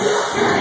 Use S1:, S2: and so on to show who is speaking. S1: Yes.